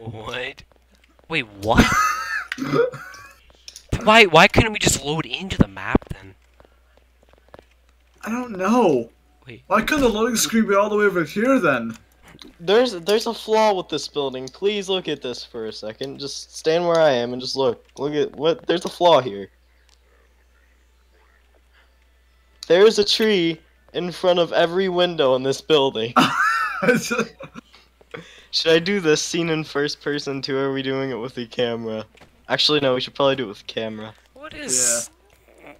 What? Wait, what? why why couldn't we just load into the map then? I don't know. Wait. Why couldn't the loading screen be all the way over here then? There's there's a flaw with this building. Please look at this for a second. Just stand where I am and just look. Look at what there's a flaw here. There's a tree in front of every window in this building. Should I do this scene in first person too? Or are we doing it with the camera? Actually, no. We should probably do it with camera. What is Yeah.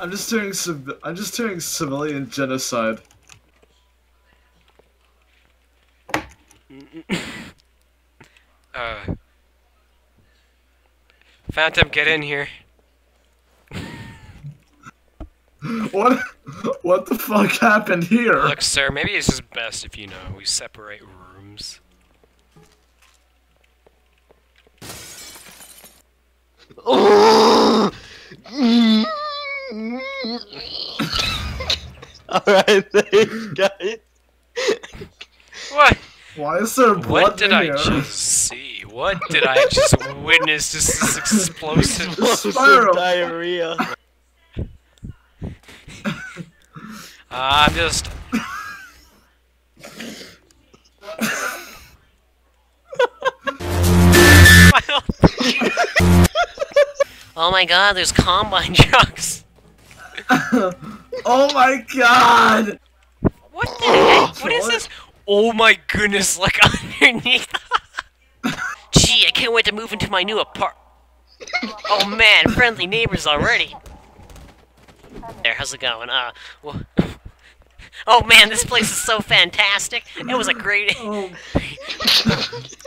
I'm just doing civ- I'm just doing civilian genocide. uh Phantom, get in here. What? What the fuck happened here? Look, sir, maybe it's just best if you know we separate rooms. Alright, thanks, guys. What? Why is there blood What did in I here? just see? What did I just witness? Just this explosive. Explosive Spiral. Diarrhea. I'm just. oh my god, there's combine trucks. oh my god! What the heck? What is this? Oh my goodness, like underneath. Gee, I can't wait to move into my new apart. Oh man, friendly neighbors already. There, how's it going? Uh, wha- oh man, this place is so fantastic. It was a great oh.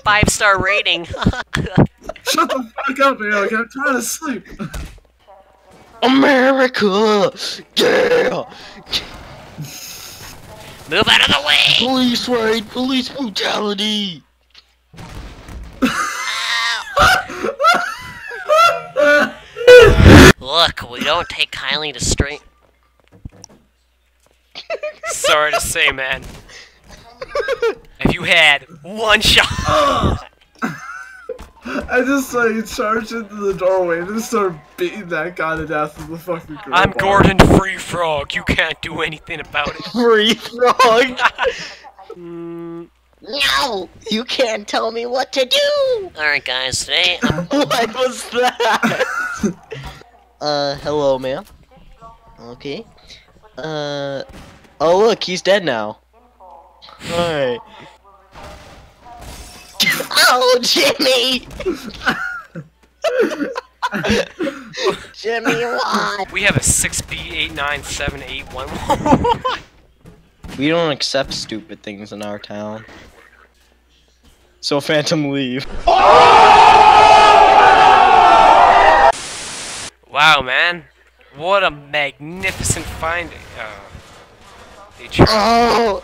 five-star rating. shut the fuck up, Eric. I'm trying to sleep. America! Yeah! Move out of the way! Police raid! Police brutality! Look, we don't take kindly to straight. Sorry to say, man. If you had one shot. I just saw you charge into the doorway and just start beating that guy to death with the fucking crowbar. I'm Gordon Free Frog. You can't do anything about it. Free frog! Mm, No, you can't tell me what to do. Alright, guys, today I'm. what was that? uh, hello, ma'am. Okay. Uh, oh look, he's dead now. Alright. Oh, Jimmy! Jimmy, what? We have a 6B897811. We don't accept stupid things in our town. So Phantom leave. wow, man. What a magnificent finding. Oh. Oh,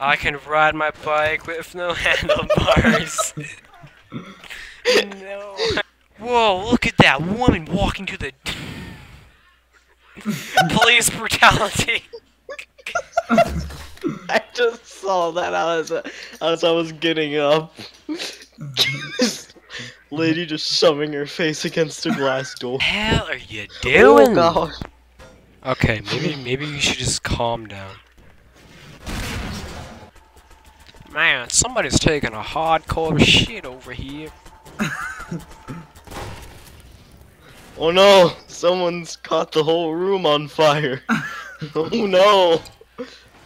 I can ride my bike with no handlebars. no. Whoa, look at that woman walking to the police brutality. I just saw that as as I was getting up. Lady just shoving her face against a glass door. hell are you doing? Oh doing? god. Okay, maybe maybe you should just calm down. Man, somebody's taking a hardcore shit over here. Oh no! Someone's caught the whole room on fire. oh no!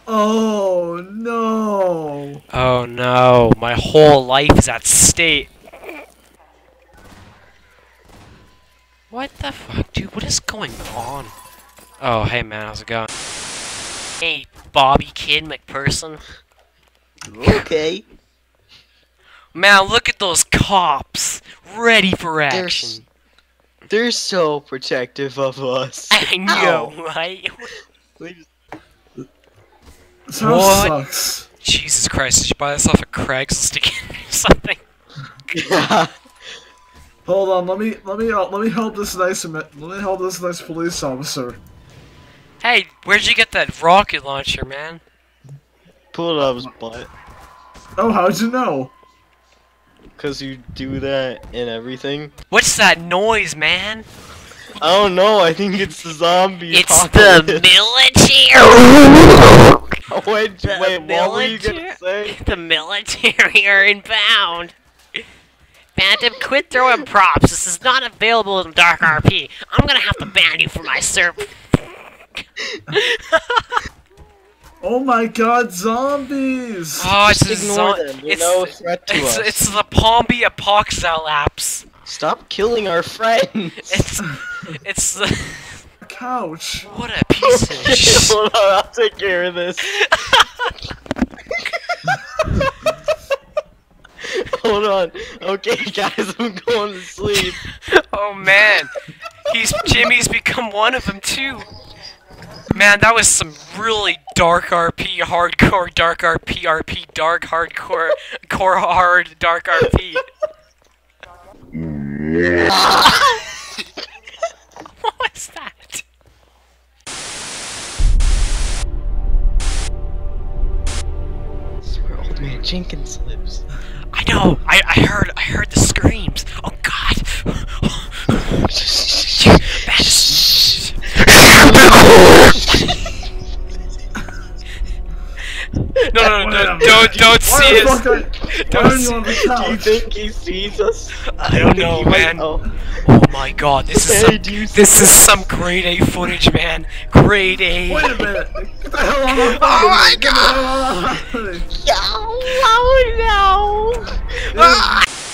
Oh no! Oh no, my whole life is at stake. What the fuck, dude? What is going on? Oh, hey man, how's it going? Hey, Bobby Kid McPherson. okay. Man, look at those cops, ready for They're action. They're so protective of us. I know, right? They just- This house What? sucks. Jesus Christ, did you buy this off of Craigslist again or something? Hold on, let me let me uh, let me help this nice let me help this nice police officer. Hey, where'd you get that rocket launcher, man? Pull it out of his butt. Oh, how'd you know? Cause you do that in everything. What's that noise, man? I don't know. I think it's the zombie. It's the apocalypse. military. wait, the wait. What were you gonna say? the military are inbound. Phantom, quit throwing props. This is not available in Dark RP. I'm gonna have to ban you from my server. Oh my god, zombies! Oh, it's Just a ignore zo- them. They're It's, no threat to it's, us. it's the Palmby Apocalypse. Stop killing our friends. It's it's the Couch. what a piece of shit. Hold on, I'll take care of this. Hold on. Okay, guys, I'm going to sleep. Oh man, he's Jimmy's become one of them too. Man, that was some really dark RP, hardcore dark RP, RP, dark hardcore, core hard dark RP. what was that? That's where old man Jenkins lives. I know. I, I heard I heard the screams. No, no, no, no, don't don't see us. fuck are, why Don't you see- Do you think he sees us? I don't know, man. Oh. Oh my God, this is some, this is some grade A footage, man. Grade A. Wait a minute! Get the hell on my Oh my Get the hell Oh no!